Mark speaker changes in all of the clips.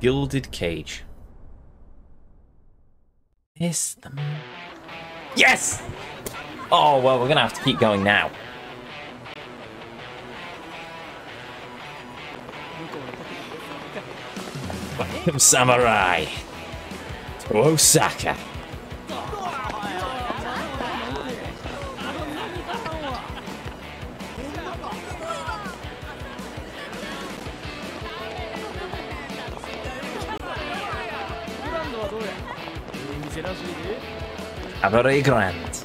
Speaker 1: Gilded Cage. Is the... Yes! Oh, well, we're gonna have to keep going now. Welcome, Samurai! To Osaka. Cabaret Grand.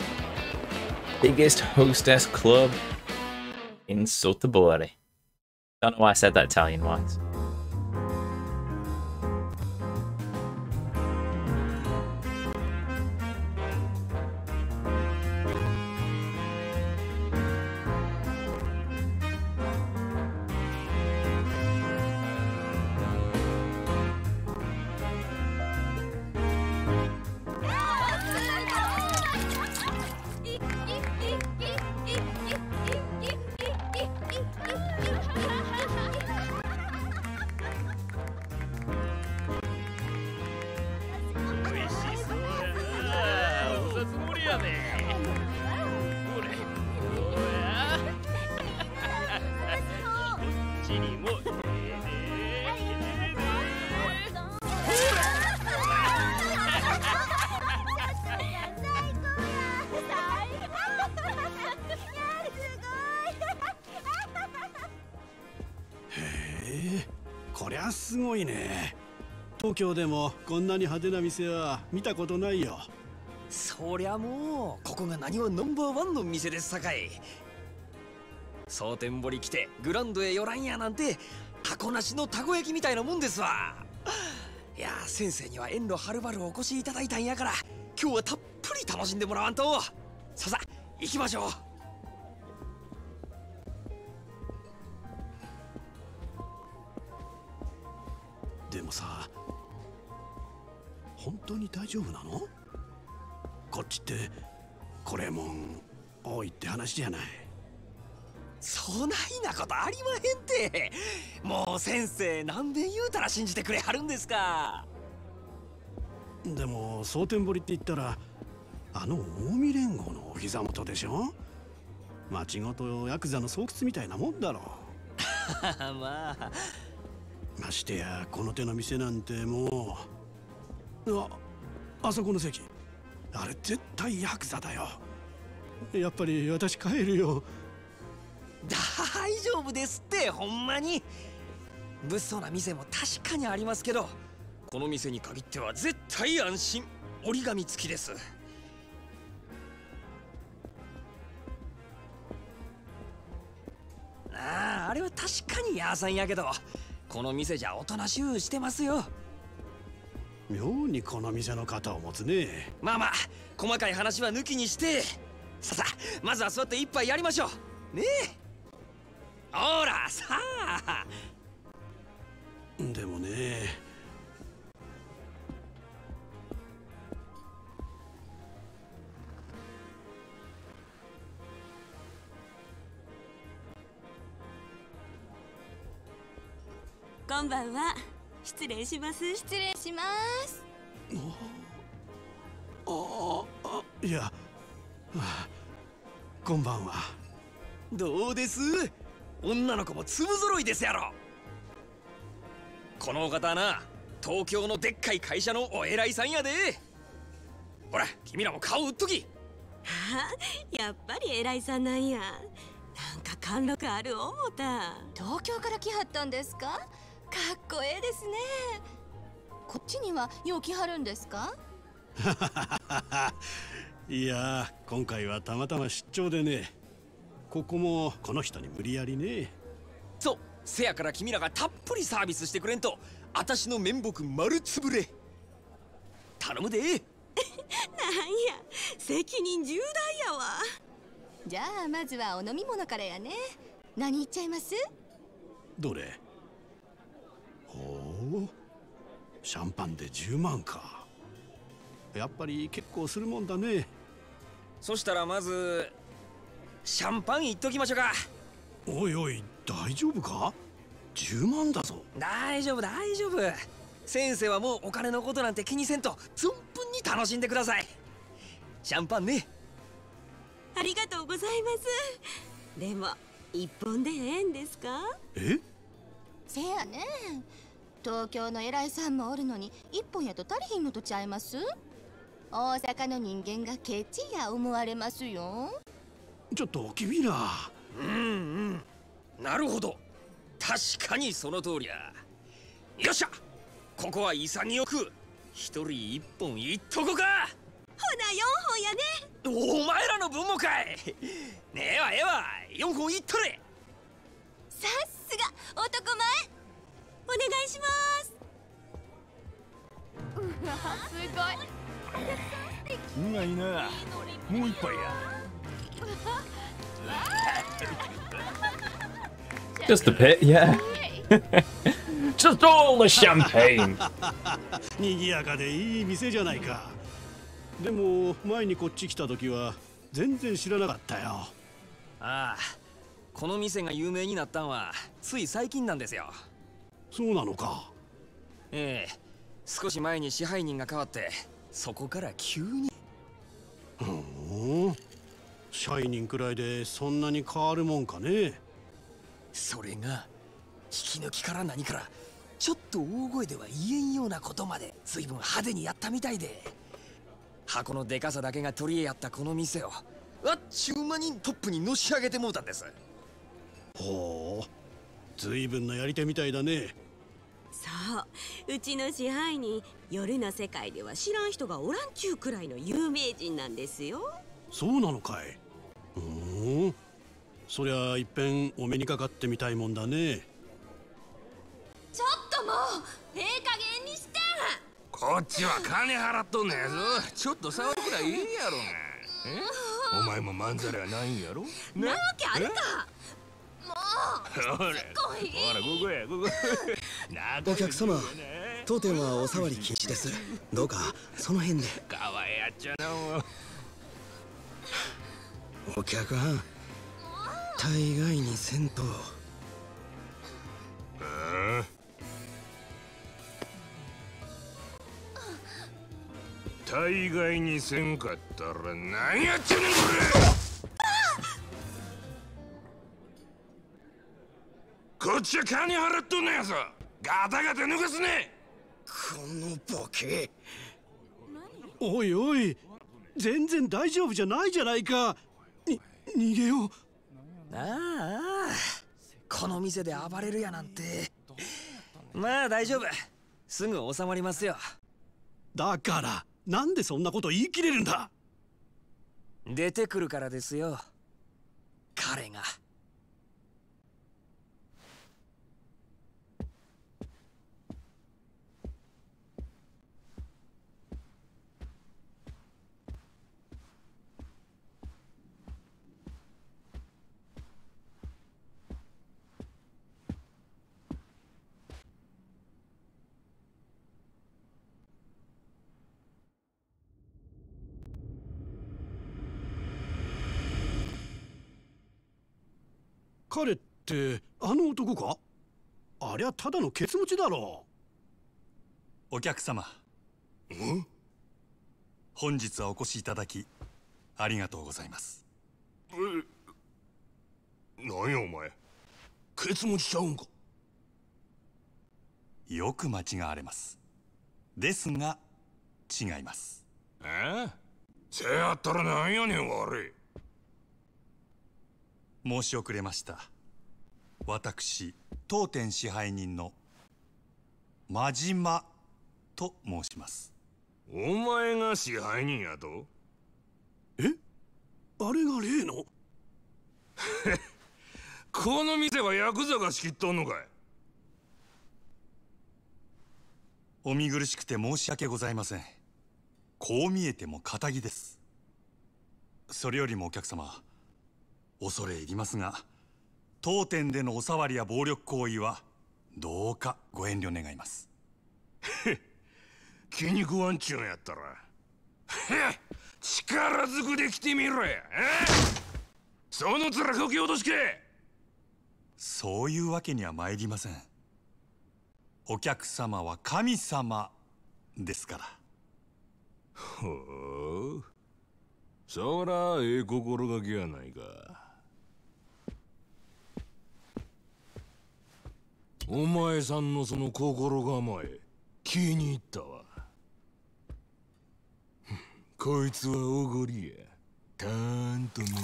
Speaker 1: Biggest hostess club in Sotobori. Don't know why I said that Italian wise.
Speaker 2: すごいね。東京でもこんなに派手な店は見たことないよ。
Speaker 3: そりゃもうここが何はナンバーワンの店ですさかい。蒼天堀来てグランドへ寄らんやなんてタコなしのたこ焼きみたいなもんですわ。いや先生には遠路はるばるお越しいただいたんやから今日はたっぷり楽しんでもらわんと。ささ行きましょう。
Speaker 2: でもさ本当に大丈夫なの？こっちってこれもん多いって話じゃない。
Speaker 3: そないなことありまへんて。もう先生何べん言うたら信じてくれはるんですか？
Speaker 2: でも蒼天堀って言ったらあの近江連合のお膝元でしょ？町ごとヤクザの巣窟みたいなもんだろ。
Speaker 3: まあ
Speaker 2: ましてやこの手の店なんてもうああそこの席。あれ絶対ヤクザだよ。やっぱり私帰るよ。
Speaker 3: 大丈夫ですってほんまに。物騒な店も確かにありますけどこの店に限っては絶対安心。折り紙付きです。あああれは確かにヤーさんやけど。この店じゃおとなしゅうしてますよ。
Speaker 2: 妙にこの店の肩を持つね。
Speaker 3: まあまあ細かい話は抜きにして。ささまずは座って一杯やりましょう。ねえ。ほらさあ。
Speaker 2: でもね
Speaker 4: こんばんは。失礼します。
Speaker 5: 失礼します。
Speaker 2: ああいや、はあ、こんばんは。
Speaker 3: どうです？女の子も粒揃いですやろ。このお方はな東京のでっかい会社のお偉いさんやで。ほら君らも顔売っとき。
Speaker 4: あ？やっぱり偉いさんなんや。なんか貫禄ある思った。
Speaker 5: 東京から来はったんですかか？っこええですね。こっちにはよう来はるんですか？
Speaker 2: いや今回はたまたま出張でね。ここもこの人に無理やりね。
Speaker 3: そうせやから君らがたっぷりサービスしてくれんと私の面目丸つぶれ。頼むで。
Speaker 4: なんや責任重大やわ。
Speaker 5: じゃあまずはお飲み物からやね。何言っちゃいます？
Speaker 2: どれ？ほうシャンパンで10万か。やっぱり結構するもんだね。
Speaker 3: そしたらまずシャンパンいっときましょうか。
Speaker 2: おいおい大丈夫か？10万だぞ。
Speaker 3: 大丈夫大丈夫。先生はもうお金のことなんて気にせんと存分に楽しんでください。シャンパンね。
Speaker 4: ありがとうございます。でも一本でええんですか？
Speaker 2: え？
Speaker 5: せやね東京の偉いさんもおるのに一本やと足りひんのとちゃいます？大阪の人間がケチや思われますよ。
Speaker 2: ちょっと君ら。
Speaker 3: うんうん。なるほど。確かにその通りや。よっしゃ。ここは潔く一人一本いっとこか。
Speaker 4: ほな4本やね。
Speaker 3: お前らの分もかい。ねえわええわ。4本いっとれ
Speaker 5: さすが。男前
Speaker 4: お願いします。
Speaker 5: うわすごい。う
Speaker 6: まいな。もう一杯や。
Speaker 1: Just a bit, yeah. Just all the champagne.
Speaker 2: 賑やかでいい店じゃないか。でも前にこっち来た時は全然知らなかったよ。
Speaker 3: ああこの店が有名になったんはつい最近なんですよ
Speaker 2: そうなのか。
Speaker 3: ええ。少し前に支配人が変わってそこから急に。
Speaker 2: うん。社員くらいでそんなに変わるもんかね。
Speaker 3: それが引き抜きから何からちょっと大声では言えんようなことまで随分派手にやったみたいで。箱のでかさだけが取り柄やったこの店をあっちゅう間にトップにのし上げてもうたんです。
Speaker 2: ほう随分なやり手みたいだね。
Speaker 4: そううちの支配人夜の世界では知らん人がおらんちゅうくらいの有名人なんですよ。
Speaker 2: そうなのかい。うん。そりゃいっぺんお目にかかってみたいもんだね。
Speaker 5: ちょっともうええ加減にして。
Speaker 6: こっちは金払っとんねやぞ。ちょっと触るくらいいいやろが。え？お前もまんざらないんやろ？
Speaker 4: なわけあるか
Speaker 7: お客様当店はお触り禁止です。どうかその辺で。
Speaker 6: かわいやっちゃなもう
Speaker 7: お客はん大概にせんと
Speaker 6: 大概にせんかったら何やっちゃねんこれっちは金払っとんのやぞ。ガタガタ抜かすね。
Speaker 7: このボケ。
Speaker 2: おいおい。全然大丈夫じゃないじゃないか。に逃げよう。
Speaker 3: ああこの店で暴れるやなんて。まあ大丈夫。すぐ収まりますよ。
Speaker 2: だからなんでそんなこと言い切れるんだ。
Speaker 3: 出てくるからですよ。彼が
Speaker 2: 彼ってあの男か？ありゃただのケツ持ちだろ。
Speaker 8: お客様。本日はお越しいただきありがとうございます。
Speaker 6: 何やお前？ケツ持ちちゃうんか？
Speaker 8: よく間違われます。ですが違います。
Speaker 6: え？せやったらなんやねん悪い
Speaker 8: 申し遅れました。私当店支配人の真島と申します。
Speaker 6: お前が支配人やと？
Speaker 2: え？あれが例の？
Speaker 6: この店はヤクザが仕切っとんのかい？
Speaker 8: お見苦しくて申し訳ございません。こう見えても仇です。それよりもお客様恐れ入りますが当店でのお触りや暴力行為はどうかご遠慮願います。
Speaker 6: 気に食わんちゅうんやったら。へっ。力ずくで来てみろや。えその面こき落としけ。
Speaker 8: そういうわけには参りません。お客様は神様ですから。
Speaker 6: ほう。そらええ心がけやないかお前さんのその心構え気に入ったわ。こいつはおごりや。たーんともいい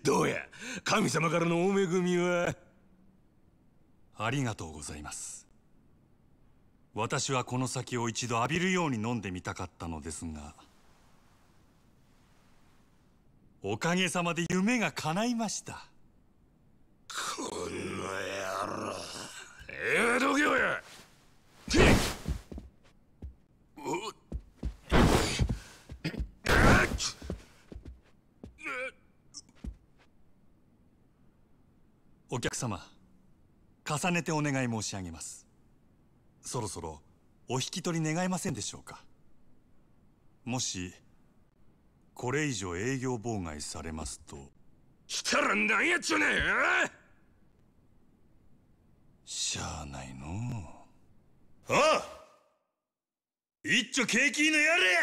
Speaker 6: どうや神様からのお恵みは？
Speaker 8: ありがとうございます。私はこの酒を一度浴びるように飲んでみたかったのですがおかげさまで夢が叶いました。
Speaker 6: この野郎。ええや
Speaker 8: お客様重ねてお願い申し上げますそろそろお引き取り願えませんでしょうか？もしこれ以上営業妨害されますと。
Speaker 6: したら何やっちゅうねん
Speaker 8: しゃあないのう。ああ一丁景気のやれや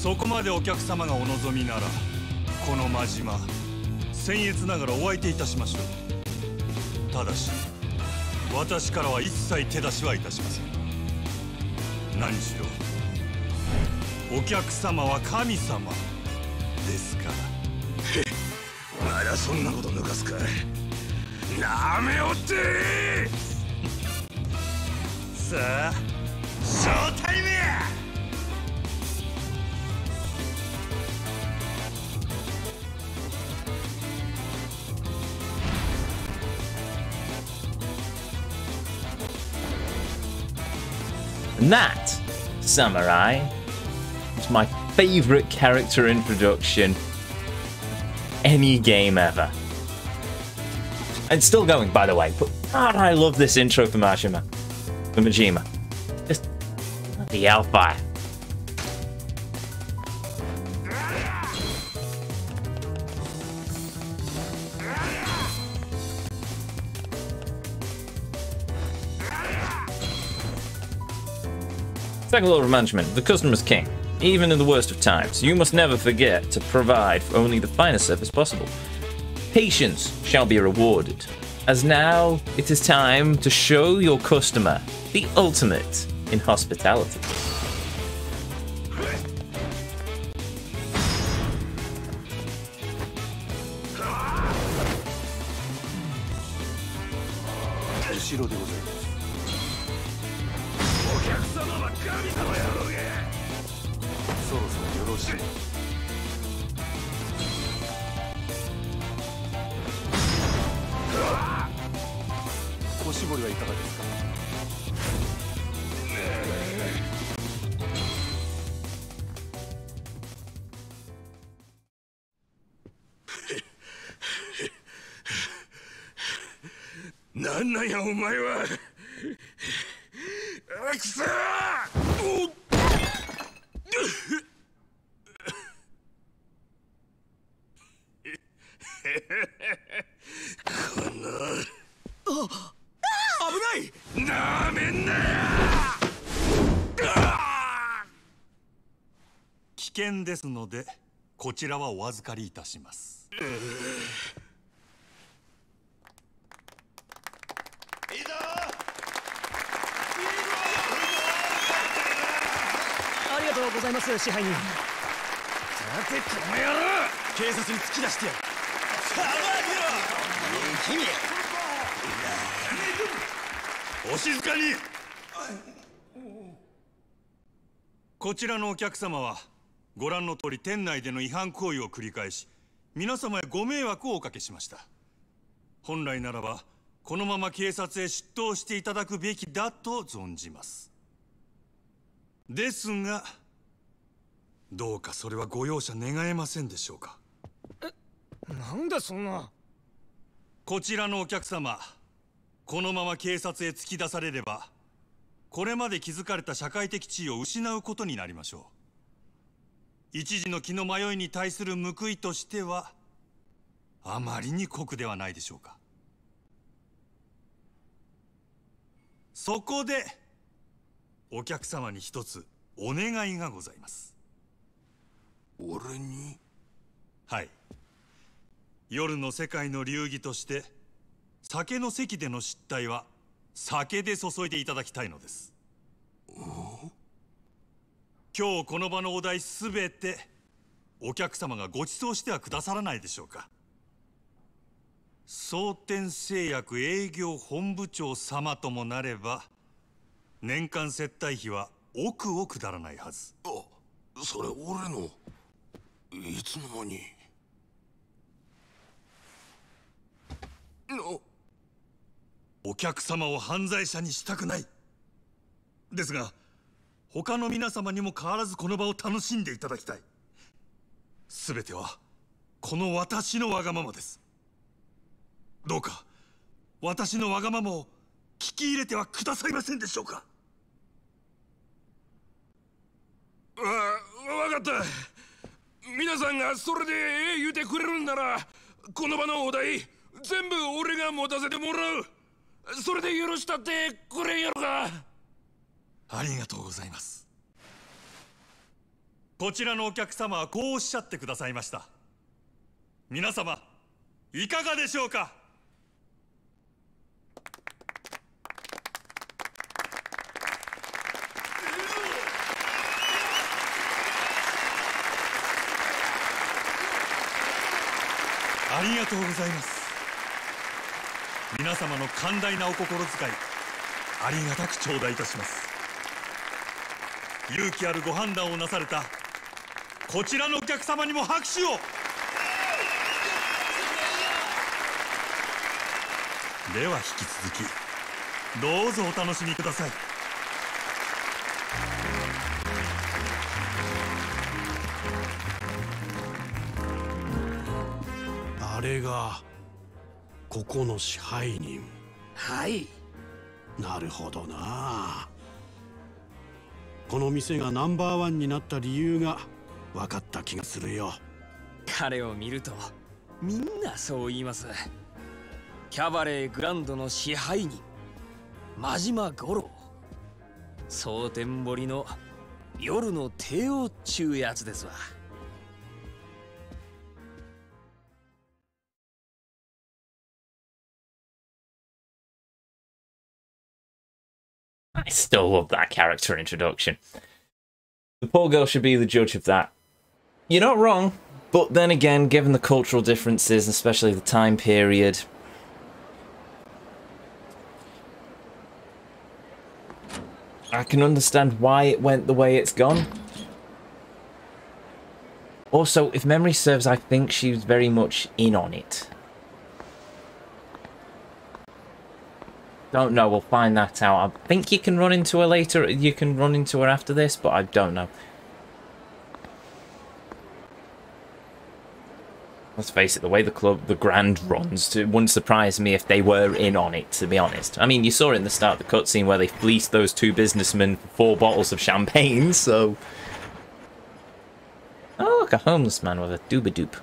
Speaker 8: そこまでお客様がお望みならこの真島僭越ながらお相手いたしましょう。ただし私からは一切手出しはいたしません。何しろお客様は神様ですから。
Speaker 6: まだそんなこと抜かすかなめおって
Speaker 8: さあショー
Speaker 1: And that, Samurai, is my favourite character introduction any game ever. And still going, by the way, but God, I love this intro for Majima. For Majima. Just the hellfire. Second law of management, the customer's king. Even in the worst of times, you must never forget to provide for only the finest service possible. Patience shall be rewarded, as now it is time to show your customer the ultimate in hospitality.
Speaker 2: 危ない。
Speaker 6: なめんなよ
Speaker 8: 危険ですのでこちらはお預かりいたします。
Speaker 2: ありがとうございます支配人。
Speaker 6: さてこの野郎。
Speaker 2: 警察に突き出してやる
Speaker 8: お静かに。こちらのお客様はご覧の通り店内での違反行為を繰り返し皆様へご迷惑をおかけしました。本来ならばこのまま警察へ出頭していただくべきだと存じます。ですがどうかそれはご容赦願えませんでしょうか。
Speaker 6: えなんでそんな。
Speaker 8: こちらのお客様このまま警察へ突き出されればこれまで築かれた社会的地位を失うことになりましょう。一時の気の迷いに対する報いとしてはあまりに酷ではないでしょうか。そこでお客様に一つお願いがございます。
Speaker 6: 俺に？
Speaker 8: はい夜の世界の流儀として酒の席での失態は酒で注いでいただきたいのです。今日この場のお題すべてお客様がご馳走してはくださらないでしょうか。蒼天製薬営業本部長様ともなれば年間接待費は億を下らないはず。
Speaker 6: あそれ俺の。いつの間に。の
Speaker 8: お客様を犯罪者にしたくない。ですが他の皆様にも変わらずこの場を楽しんでいただきたい。全てはこの私のわがままです。どうか私のわがままを聞き入れてはくださいませんでしょうか。
Speaker 6: あ分かった。皆さんがそれでええ言うてくれるんならこの場のお題全部俺が持たせてもらう。それで許したってくれんやろか。
Speaker 8: ありがとうございます。こちらのお客様はこうおっしゃってくださいました。皆様いかがでしょうか？ありがとうございます。皆様の寛大なお心遣いありがたく頂戴いたします。勇気あるご判断をなされたこちらのお客様にも拍手を。では引き続きどうぞお楽しみください。
Speaker 2: あれがここの支配人。
Speaker 3: はい。
Speaker 2: なるほどな。この店がナンバーワンになった理由が分かった気がするよ。
Speaker 3: 彼を見るとみんなそう言います。キャバレーグランドの支配人真島五郎。蒼天堀の夜の帝王っちゅうやつですわ
Speaker 1: I still love that character introduction. The poor girl should be the judge of that. You're not wrong, but then again, given the cultural differences, especially the time period, I can understand why it went the way it's gone. Also, if memory serves, I think she was very much in on it. Don't know, we'll find that out. I think you can run into her later, you can run into her after this, but I don't know. Let's face it, the way the club, the Grand runs, it wouldn't surprise me if they were in on it, to be honest. I mean, you saw it in the start of the cutscene where they fleeced those two businessmen for four bottles of champagne, so... Oh, look, a homeless man with a dooba-doop.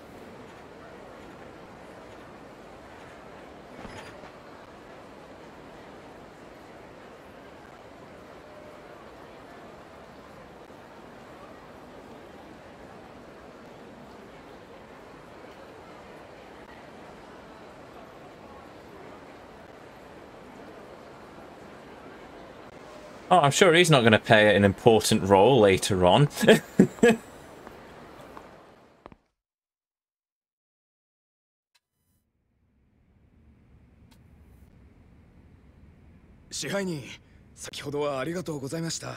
Speaker 1: Oh, I'm sure he's not going to play an important role later on.
Speaker 9: 支配人先ほどはありがとうございました。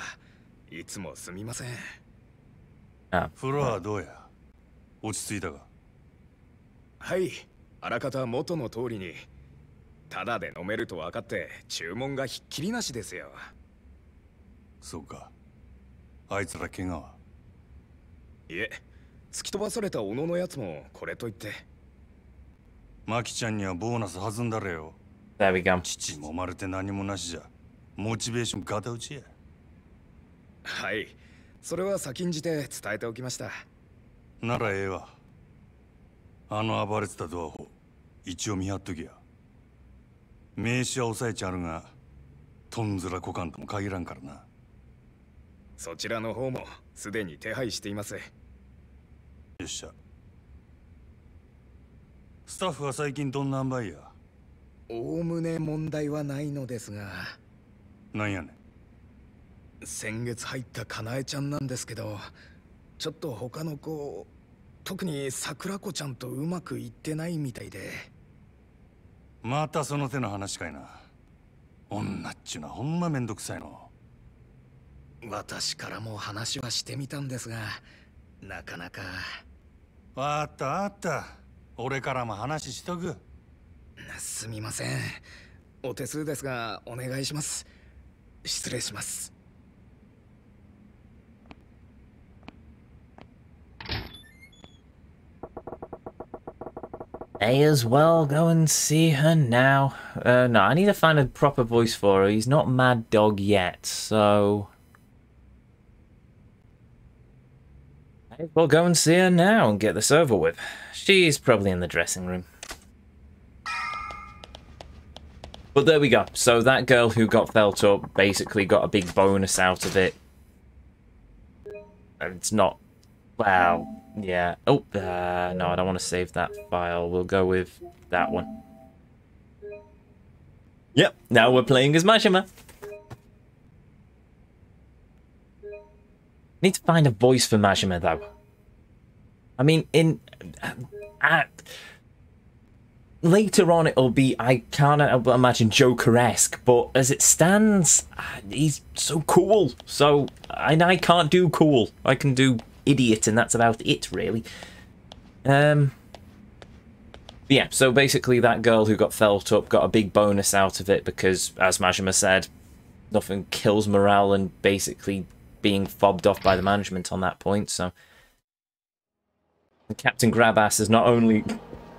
Speaker 9: いつもすみません。
Speaker 8: フロアどうや？落ち着いたか？
Speaker 9: はい。あらかた元の通りに。ただで飲めると分かって注文がひっきりなしですよ
Speaker 8: そうか。あいつら怪我は？い
Speaker 9: え突き飛ばされた小野のやつもこれといって。
Speaker 8: マキちゃんにはボーナス弾んだれよ。
Speaker 1: There we go.
Speaker 8: 父もまれて何もなしじゃ。モチベーションガタ打ちや。
Speaker 9: はい。それは先んじて伝えておきました。
Speaker 8: ならええわ。あの暴れてたドアホ一応見張っときや。名刺は押さえちゃるがとんずら股間とも限らんからな
Speaker 9: そちらの方もすでに手配しています。
Speaker 8: よっしゃ。スタッフは最近どんな塩梅や？
Speaker 9: おおむね問題はないのですが。
Speaker 8: なんやねん。
Speaker 9: 先月入ったかなえちゃんなんですけどちょっと他の子特に桜子ちゃんとうまくいってないみたいで。
Speaker 8: またその手の話かいな。女っちゅうのはほんまめんどくさいの
Speaker 9: 私からも話はしてみたんですがなかなか
Speaker 8: わかったわかった俺からも話しとく
Speaker 9: すみませんお手数ですがお願いします失礼します
Speaker 1: May as well go and see her now. Uh, no, I need to find a proper voice for her. He's not Mad Dog yet, so... well go and see her now and get this over with. She's probably in the dressing room. But there we go. So that girl who got felt up basically got a big bonus out of it. It's not... Wow. Yeah. Oh, uh, no, I don't want to save that file. We'll go with that one. Yep, now we're playing as Majima. Need to find a voice for Majima, though. I mean, in... Uh, uh, later on it'll be, I can't imagine Joker-esque, but as it stands, uh, he's so cool. So, and I can't do cool. I can do idiot, and that's about it, really. Um, yeah, so basically that girl who got felt up got a big bonus out of it because, as Majima said, nothing kills morale and basically being fobbed off by the management on that point, so... Captain Grabass is not only...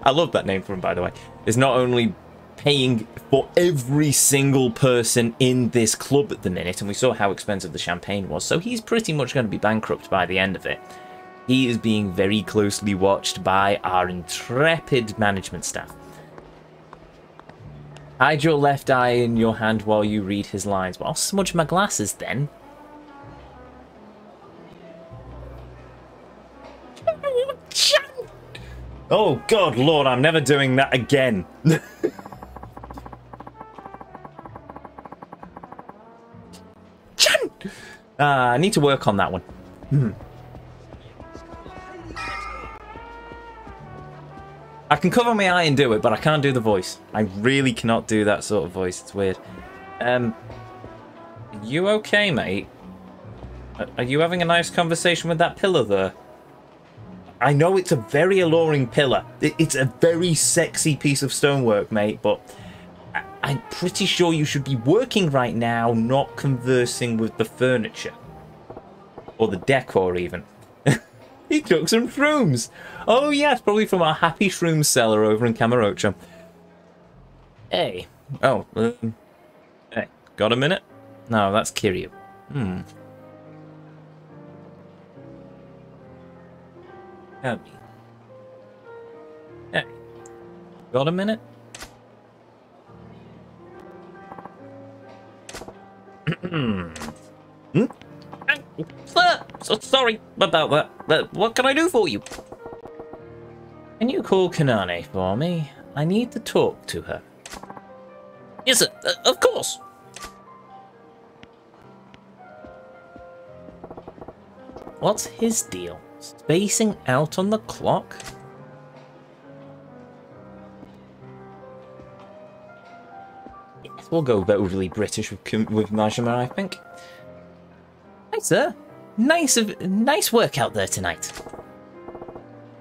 Speaker 1: I love that name for him, by the way. Is not only paying for every single person in this club at the minute, and we saw how expensive the champagne was, so he's pretty much going to be bankrupt by the end of it. He is being very closely watched by our intrepid management staff. Hide your left eye in your hand while you read his lines. Well, I'll smudge my glasses then. Oh, God, Lord, I'm never doing that again. Uh, I need to work on that one. Hmm. I can cover my eye and do it, but I can't do the voice. I really cannot do that sort of voice. It's weird. Um, you okay, mate? Are you having a nice conversation with that pillar there? I know it's a very alluring pillar. It's a very sexy piece of stonework, mate, but I'm pretty sure you should be working right now, not conversing with the furniture. Or the decor, even. he took some shrooms. Oh, yes, probably from our Happy Shroom seller over in Camarocha. Hey. Oh, um, hey, got a minute? No, that's Kiryu. Hmm. Me. Hey, got a minute? hmm? Sir, so sorry about that. But what can I do for you? Can you call Kanane for me? I need to talk to her. Yes, sir. Uh, of course. What's his deal? Spacing out on the clock? Yes, we'll go a bit overly British with, with Majima, I think. Hi, sir. Nice of nice work out there tonight.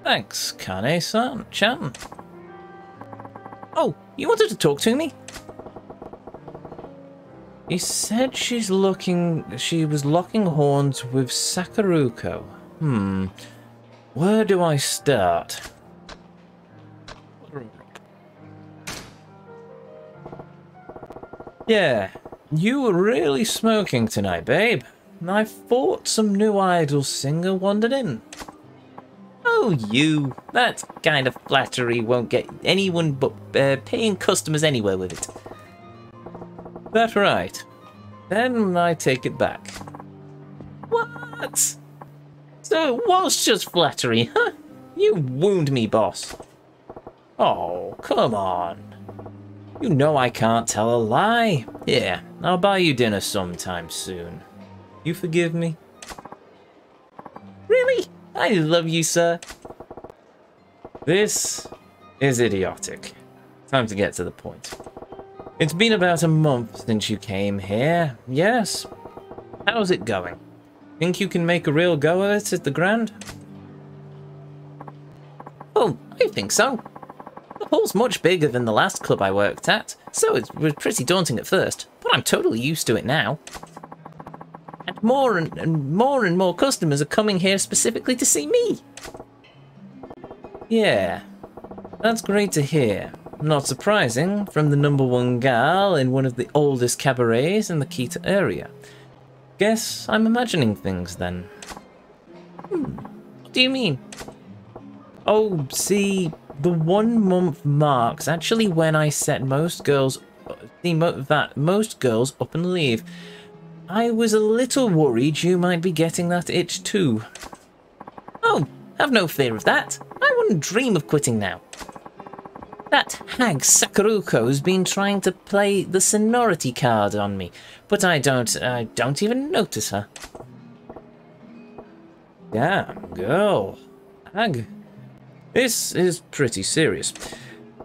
Speaker 1: Thanks, Kane-san, Chan. Oh, you wanted to talk to me? He said she's looking. She was locking horns with Sakaruko. Hmm. Where do I start? Yeah, you were really smoking tonight, babe. I thought some new idol singer wandered in. Oh, you. That kind of flattery won't get anyone but uh, paying customers anywhere with it. That right. Then I take it back. What? So it was just flattery, huh? You wound me, boss. Oh, come on. You know I can't tell a lie. Yeah, I'll buy you dinner sometime soon. You forgive me? Really? I love you, sir. This is idiotic. Time to get to the point. It's been about a month since you came here, yes? How's it going? Think you can make a real go of it at the Grand? Oh, I think so. The hall's much bigger than the last club I worked at, so it was pretty daunting at first, but I'm totally used to it now. And more and, and more and more customers are coming here specifically to see me. Yeah, that's great to hear. Not surprising, from the number one gal in one of the oldest cabarets in the Kita area. Guess I'm imagining things then. Hmm, what do you mean? Oh, see, the one month marks actually when I set most girls, mo that most girls up and leave. I was a little worried you might be getting that itch too. Oh, have no fear of that. I wouldn't dream of quitting now. That hag Sakaruko's been trying to play the sonority card on me, but I don't, I don't even notice her. Damn, girl. Hag. This is pretty serious.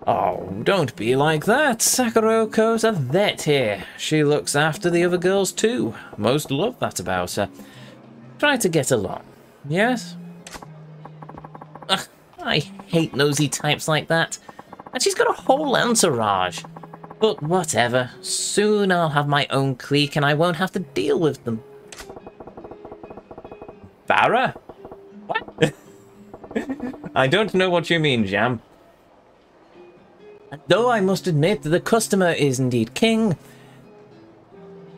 Speaker 1: Oh, don't be like that. Sakaroko's a vet here. She looks after the other girls too. Most love that about her. Try to get along. Yes? Ugh, I hate nosy types like that. And she's got a whole entourage. But whatever. Soon I'll have my own clique and I won't have to deal with them. Barra? What? I don't know what you mean, Jam. Though I must admit that the customer is indeed king,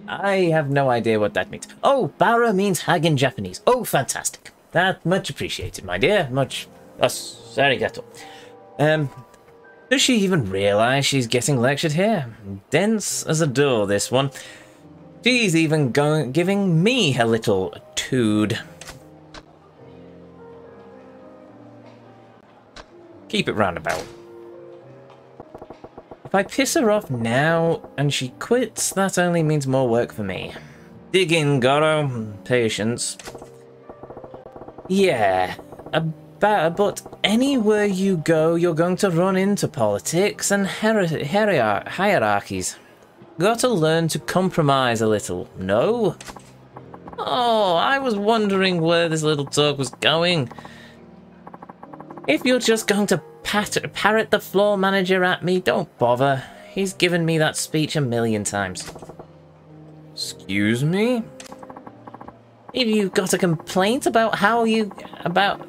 Speaker 1: I have no idea what that means. Oh, Bara means hag in Japanese. Oh, fantastic. That much appreciated, my dear. Much. That's arigato. Um, does she even realize she's getting lectured here? Dense as a door, this one. She's even going, giving me a little tood. Keep it roundabout. If I piss her off now and she quits, that only means more work for me. Dig in, Goro. Patience. Yeah, about, but anywhere you go, you're going to run into politics and hierarchies. Got to learn to compromise a little, no? Oh, I was wondering where this little talk was going. If you're just going to parrot the floor manager at me, don't bother. He's given me that speech a million times. Excuse me? If you've got a complaint about how you... about...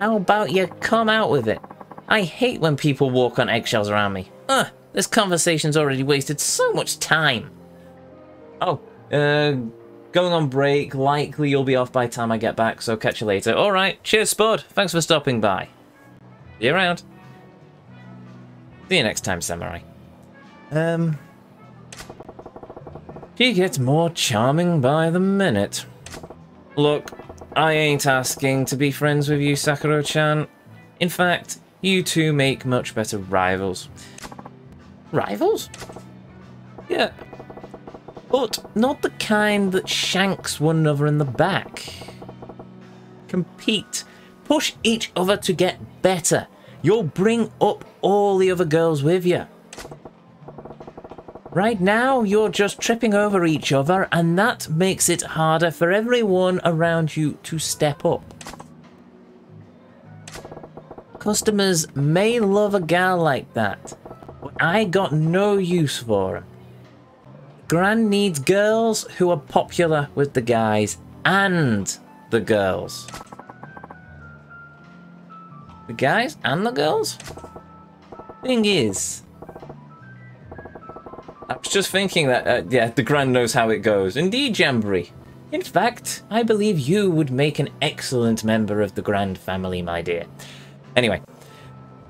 Speaker 1: How about you come out with it? I hate when people walk on eggshells around me. Ugh, this conversation's already wasted so much time. Oh, uh, going on break. Likely you'll be off by the time I get back, so catch you later. Alright, cheers, Spud. Thanks for stopping by. You around. See you next time, Samurai. Um... She gets more charming by the minute. Look, I ain't asking to be friends with you, Sakura-chan. In fact, you two make much better rivals. Rivals? Yeah. But not the kind that shanks one another in the back. Compete Push each other to get better. You'll bring up all the other girls with you. Right now, you're just tripping over each other, and that makes it harder for everyone around you to step up. Customers may love a gal like that, but I got no use for her. Grand needs girls who are popular with the guys and the girls. The guys and the girls? Thing is, I was just thinking that, uh, yeah, the Grand knows how it goes. Indeed, Jamboree. In fact, I believe you would make an excellent member of the Grand family, my dear. Anyway,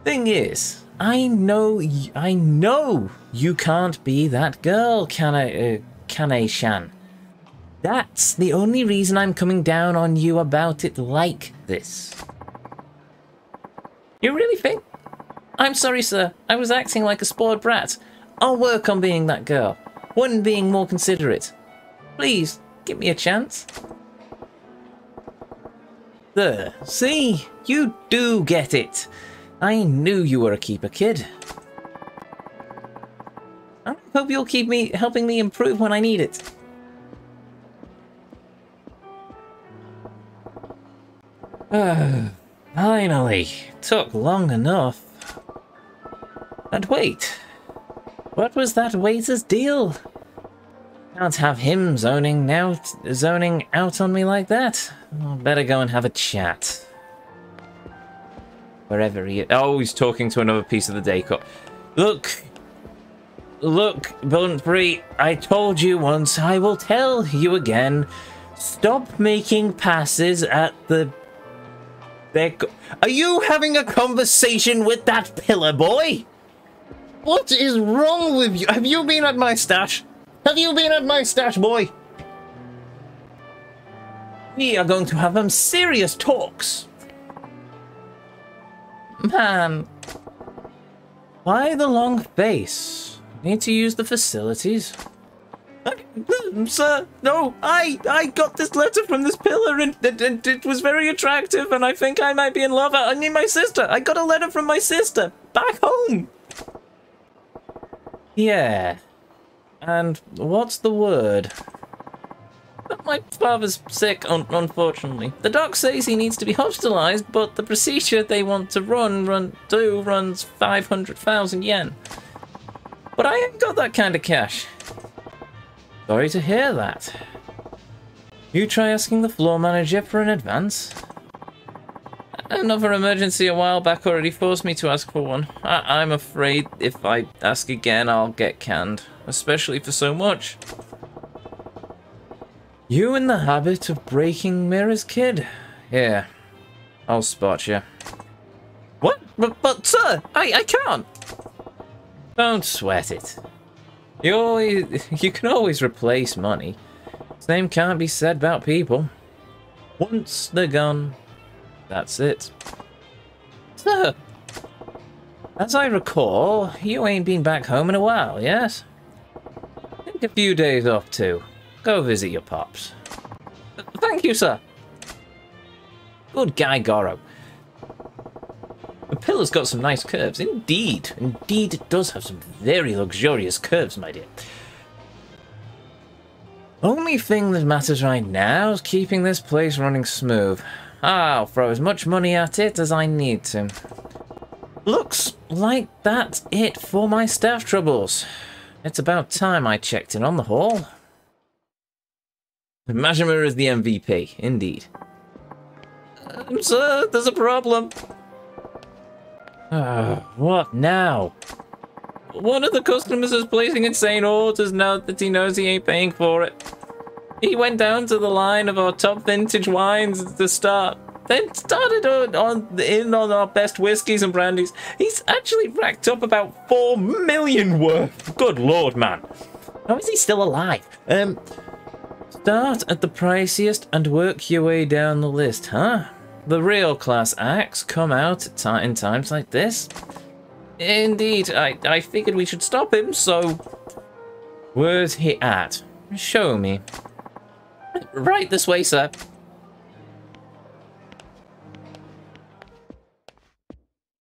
Speaker 1: thing is, I know, I know you can't be that girl, Kana, uh, Kane-shan. That's the only reason I'm coming down on you about it like this. You really think? I'm sorry, sir. I was acting like a spoiled brat. I'll work on being that girl. One being more considerate. Please, give me a chance. There. See? You do get it. I knew you were a keeper kid. I hope you'll keep me helping me improve when I need it. Ah, Finally, took long enough. And wait, what was that waiter's deal? Can't have him zoning out, zoning out on me like that. Oh, better go and have a chat. Wherever he is. Oh, he's talking to another piece of the cup. Look, look, Buntbury, I told you once, I will tell you again. Stop making passes at the. Are you having a conversation with that pillar boy? What is wrong with you? Have you been at my stash? Have you been at my stash, boy? We are going to have some serious talks. Man. Why the long face? Need to use the facilities. Uh, sir, no, I I got this letter from this pillar and, and, and it was very attractive and I think I might be in love. I need my sister. I got a letter from my sister back home. Yeah. And what's the word? My father's sick, un unfortunately. The doc says he needs to be hospitalized, but the procedure they want to run, run do runs 500,000 yen. But I ain't got that kind of cash. Sorry to hear that. You try asking the floor manager for an advance? Another emergency a while back already forced me to ask for one. I I'm afraid if I ask again, I'll get canned. Especially for so much. You in the habit of breaking mirrors, kid? Here, I'll spot you. What? But, but sir, I, I can't. Don't sweat it. You always, you can always replace money. Same can't be said about people. Once they're gone, that's it. Sir, as I recall, you ain't been back home in a while, yes? Take a few days off too. Go visit your pops. Thank you, sir. Good guy, Goro. The pillar's got some nice curves. Indeed. Indeed, it does have some very luxurious curves, my dear. Only thing that matters right now is keeping this place running smooth. I'll throw as much money at it as I need to. Looks like that's it for my staff troubles. It's about time I checked in on the hall. Majima is the MVP, indeed. Um, sir, there's a problem. Uh, what now? One of the customers is placing insane orders now that he knows he ain't paying for it. He went down to the line of our top vintage wines at the start, then started on, on in on our best whiskies and brandies. He's actually racked up about four million worth. Good lord, man! How is he still alive? Um, start at the priciest and work your way down the list, huh? The real class acts come out in times like this. Indeed, I, I figured we should stop him, so... Where's he at? Show me. Right this way, sir.